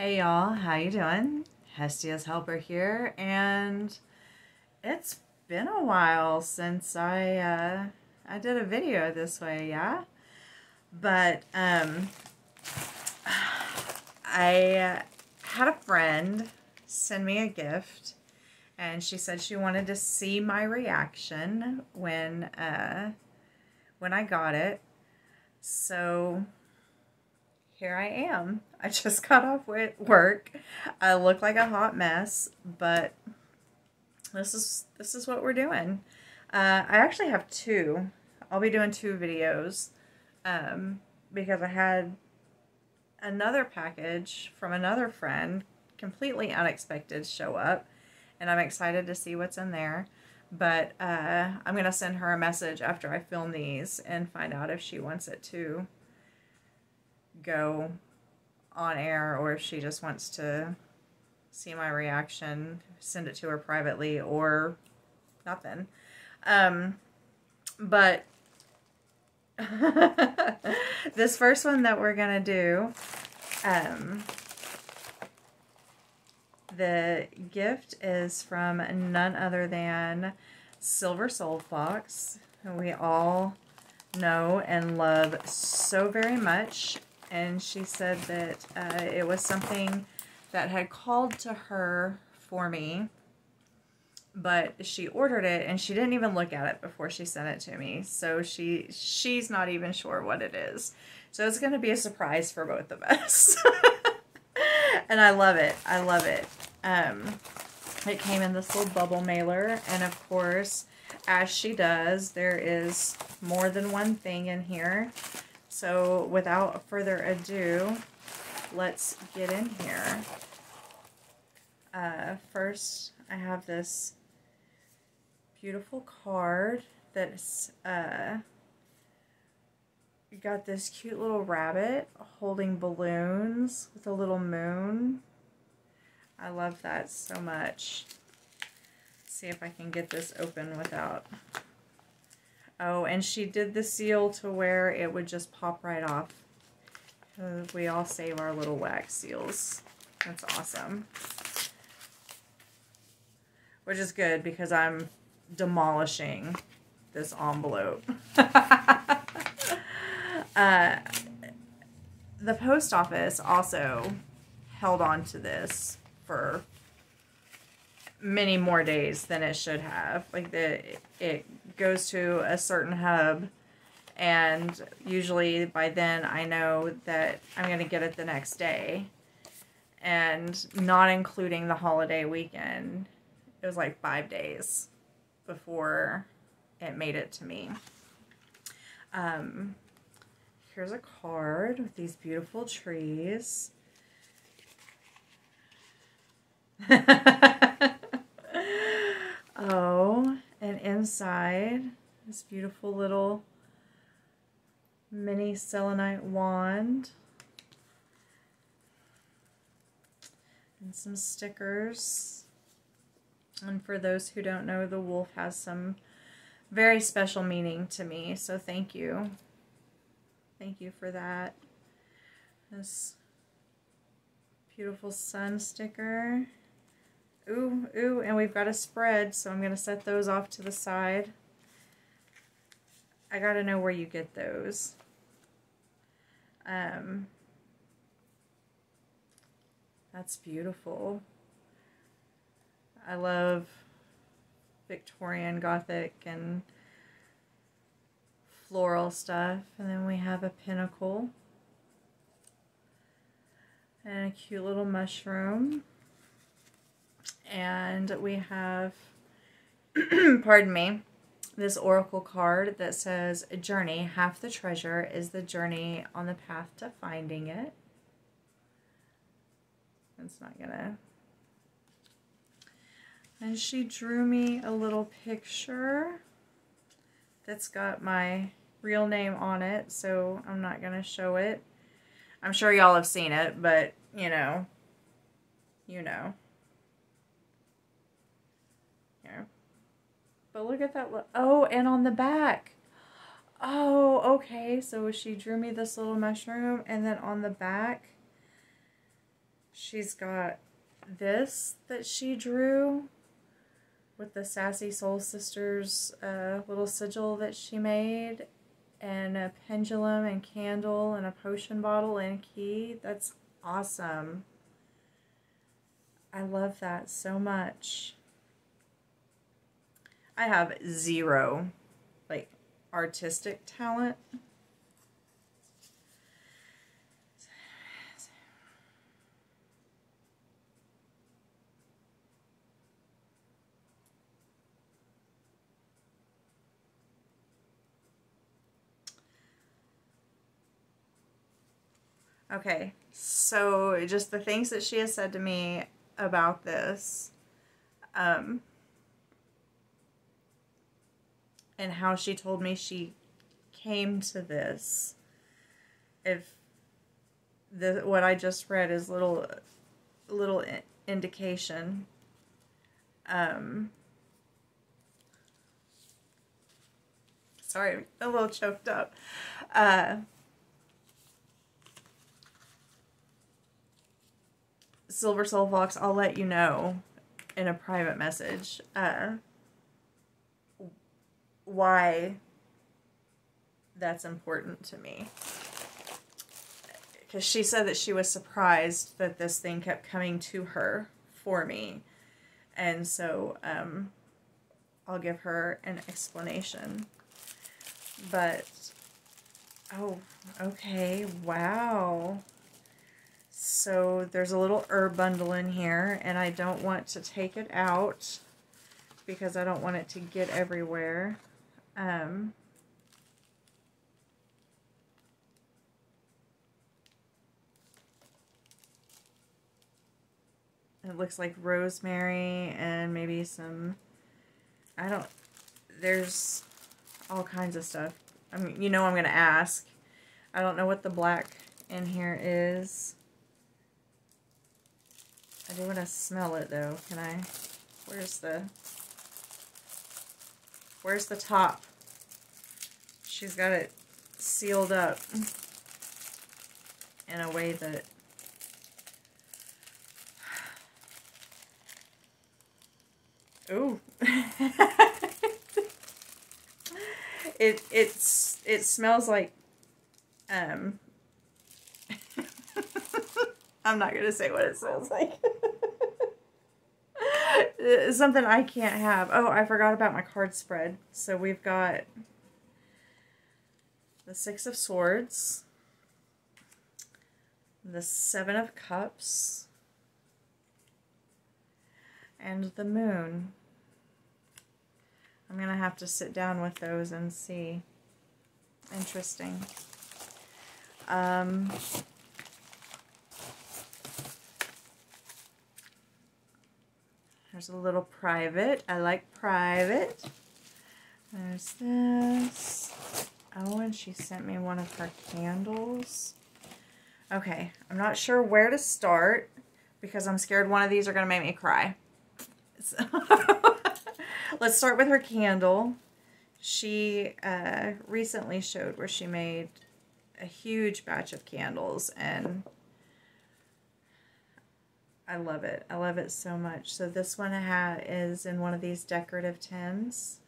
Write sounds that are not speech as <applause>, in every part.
Hey y'all, how you doing? Hestia's Helper here, and it's been a while since I uh, I did a video this way, yeah. But um, I had a friend send me a gift, and she said she wanted to see my reaction when uh, when I got it. So here I am. <laughs> I just got off work. I look like a hot mess, but this is this is what we're doing. Uh, I actually have two. I'll be doing two videos um, because I had another package from another friend, completely unexpected, show up, and I'm excited to see what's in there. But uh, I'm gonna send her a message after I film these and find out if she wants it to go on air or if she just wants to see my reaction, send it to her privately or nothing. Um, but <laughs> this first one that we're going to do, um, the gift is from none other than Silver Soul Fox, who we all know and love so very much and she said that uh, it was something that had called to her for me but she ordered it and she didn't even look at it before she sent it to me. So she she's not even sure what it is. So it's going to be a surprise for both of us. <laughs> And i love it. I love it. Um it came in this little bubble mailer and of course as she does there is more than one thing in here so without further ado, let's get in here. Uh, first, I have this beautiful card that's uh, got this cute little rabbit holding balloons with a little moon. I love that so much. Let's see if I can get this open without Oh, and she did the seal to where it would just pop right off. We all save our little wax seals. That's awesome. Which is good because I'm demolishing this envelope. <laughs> uh, the post office also held on to this for many more days than it should have. Like the it goes to a certain hub and usually by then I know that I'm going to get it the next day. And not including the holiday weekend, it was like 5 days before it made it to me. Um here's a card with these beautiful trees. <laughs> Oh, and inside this beautiful little mini selenite wand. And some stickers. And for those who don't know, the wolf has some very special meaning to me. So thank you. Thank you for that. This beautiful sun sticker. Ooh, ooh, and we've got a spread, so I'm going to set those off to the side. I got to know where you get those. Um, that's beautiful. I love Victorian Gothic and floral stuff. And then we have a pinnacle. And a cute little mushroom and we have, <clears throat> pardon me, this oracle card that says journey half the treasure is the journey on the path to finding it. It's not gonna. And she drew me a little picture that's got my real name on it so I'm not gonna show it. I'm sure y'all have seen it but you know you know But look at that. Oh, and on the back. Oh, okay. So she drew me this little mushroom, and then on the back, she's got this that she drew with the Sassy Soul Sisters uh, little sigil that she made and a pendulum and candle and a potion bottle and key. That's awesome. I love that so much. I have zero like artistic talent. Okay, so just the things that she has said to me about this, um, and how she told me she came to this. If the what I just read is little little indication. Um, sorry, a little choked up. Uh, Silver Soul Fox, I'll let you know in a private message uh, why that's important to me. Because she said that she was surprised that this thing kept coming to her for me. And so um, I'll give her an explanation. But, oh, okay, wow. So there's a little herb bundle in here, and I don't want to take it out because I don't want it to get everywhere. Um, it looks like rosemary and maybe some, I don't, there's all kinds of stuff. I mean, you know I'm going to ask. I don't know what the black in here is. I do want to smell it though. Can I? Where's the... Where's the top? She's got it sealed up in a way that Ooh. <laughs> it it's it smells like um <laughs> I'm not gonna say what it smells like. <laughs> Something I can't have. Oh, I forgot about my card spread. So we've got the Six of Swords, the Seven of Cups, and the Moon. I'm going to have to sit down with those and see. Interesting. Um, There's a little private. I like private. There's this. Oh, and she sent me one of her candles. Okay, I'm not sure where to start because I'm scared one of these are going to make me cry. So <laughs> Let's start with her candle. She uh, recently showed where she made a huge batch of candles and I love it. I love it so much. So this one I have is in one of these decorative tins.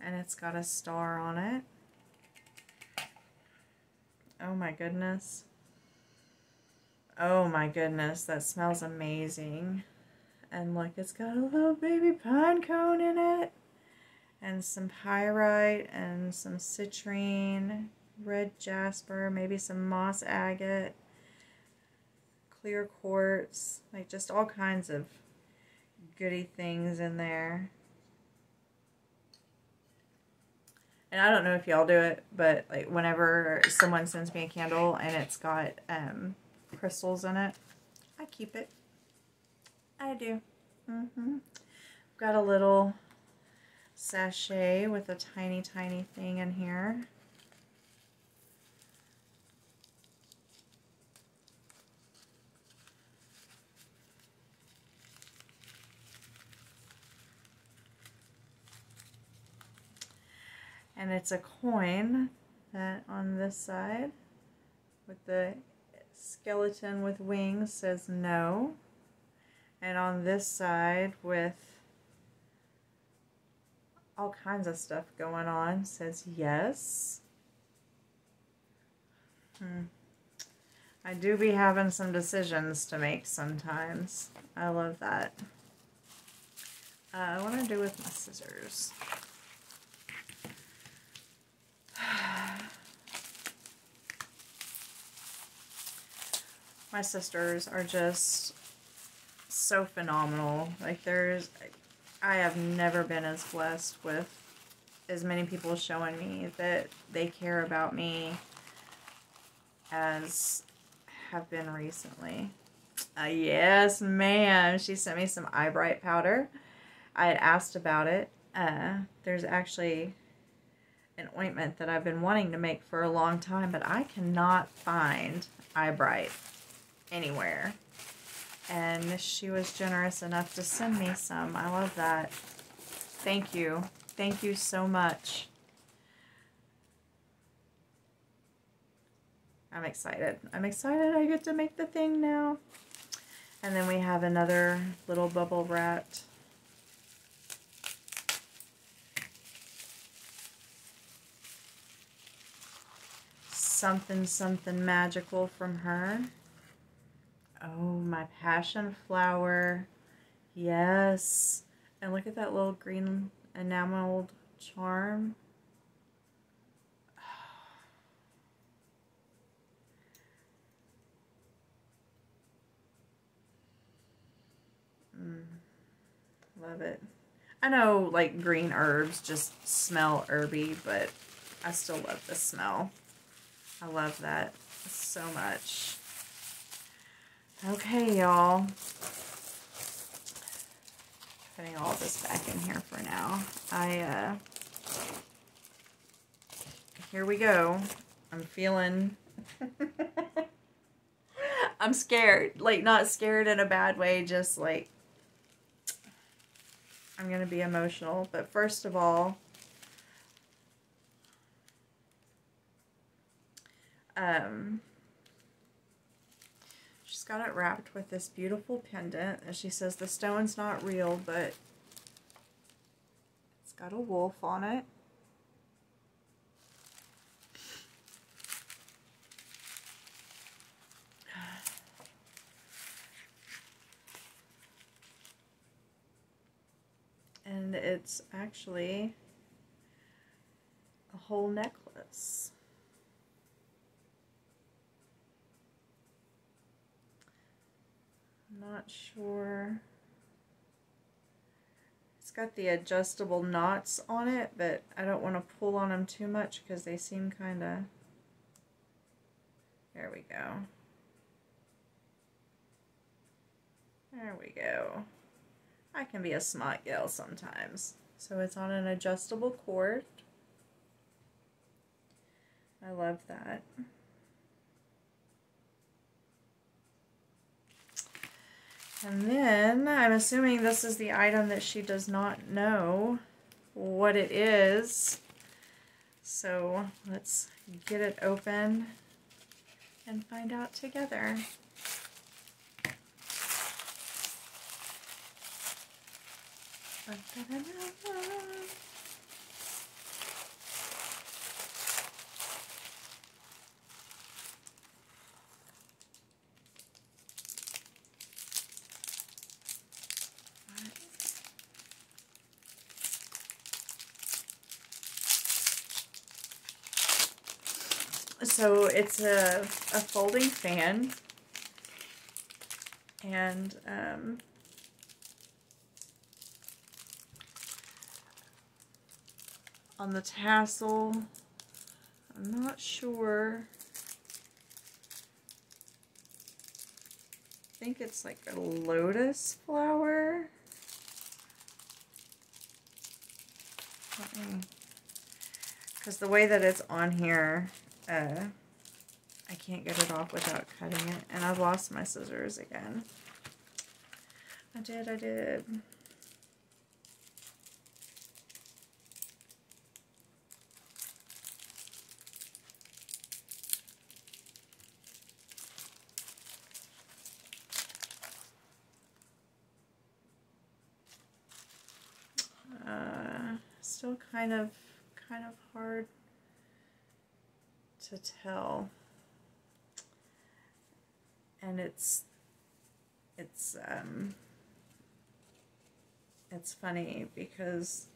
And it's got a star on it. Oh my goodness. Oh my goodness. That smells amazing. And look, it's got a little baby pine cone in it. And some pyrite and some citrine, red jasper, maybe some moss agate clear quartz, like just all kinds of goody things in there. And I don't know if y'all do it, but like whenever someone sends me a candle and it's got um, crystals in it, I keep it. I do. Mm -hmm. Got a little sachet with a tiny, tiny thing in here. And it's a coin that on this side with the skeleton with wings says no. And on this side with all kinds of stuff going on says yes. Hmm. I do be having some decisions to make sometimes. I love that. Uh, I want to do with my scissors. <sighs> my sisters are just so phenomenal. Like there's, I have never been as blessed with as many people showing me that they care about me as have been recently. Uh, yes, ma'am. She sent me some eye bright powder. I had asked about it. Uh, there's actually an ointment that I've been wanting to make for a long time, but I cannot find eye bright anywhere. And she was generous enough to send me some. I love that. Thank you. Thank you so much. I'm excited. I'm excited I get to make the thing now. And then we have another little bubble wrap. Something, something magical from her. Oh, my passion flower. Yes. And look at that little green enameled charm. <sighs> Love it. I know like green herbs just smell herby, but I still love the smell. I love that so much. Okay, y'all. Putting all this back in here for now. I, uh, here we go. I'm feeling, <laughs> I'm scared. Like, not scared in a bad way, just like, I'm going to be emotional. But first of all, um, she's got it wrapped with this beautiful pendant. And she says the stone's not real, but it's got a wolf on it. And it's actually a whole necklace. Not sure. It's got the adjustable knots on it, but I don't want to pull on them too much because they seem kind of... There we go. There we go. I can be a smart girl sometimes. So it's on an adjustable cord. I love that. And then I'm assuming this is the item that she does not know what it is. So let's get it open and find out together. -da so it's a, a folding fan. And um, on the tassel, I'm not sure. I think it's like a lotus flower. Because the way that it's on here, uh, I can't get it off without cutting it. And I've lost my scissors again. I did, I did. Uh, still kind of, kind of hard to tell. And it's it's um it's funny because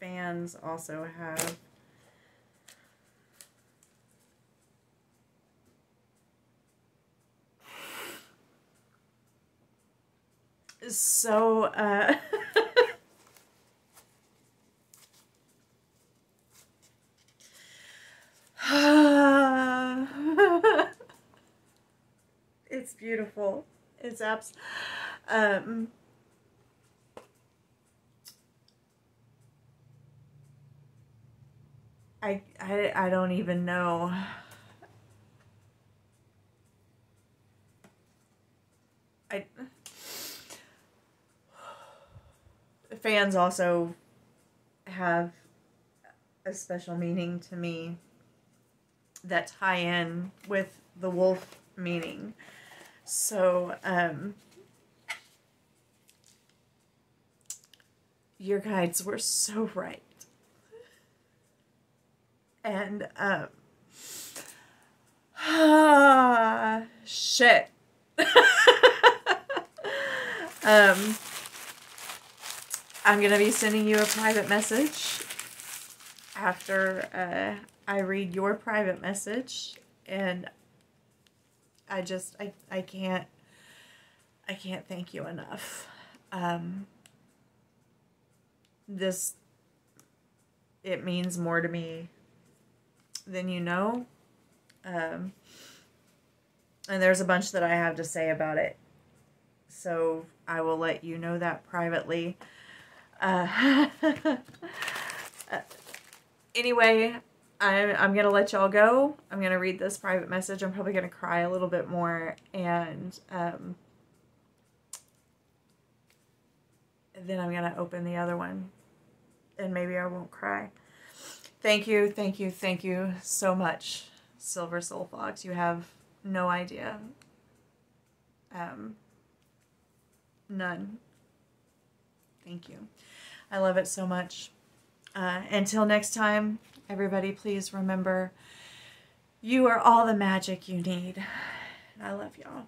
fans also have so uh <laughs> it's beautiful it's abs um I, I I don't even know I fans also have a special meaning to me that tie in with the wolf meaning. So, um, your guides were so right. And, um, ah, <sighs> shit. <laughs> um, I'm going to be sending you a private message after uh, I read your private message. And I just, I, I can't, I can't thank you enough. Um, this, it means more to me than you know. Um, and there's a bunch that I have to say about it. So I will let you know that privately. Uh, <laughs> anyway, I'm, I'm going to let y'all go. I'm going to read this private message. I'm probably going to cry a little bit more. And um, then I'm going to open the other one. And maybe I won't cry. Thank you, thank you, thank you so much, Silver Soul Fox. You have no idea. Um, none. Thank you. I love it so much. Uh, until next time, everybody, please remember you are all the magic you need. I love y'all.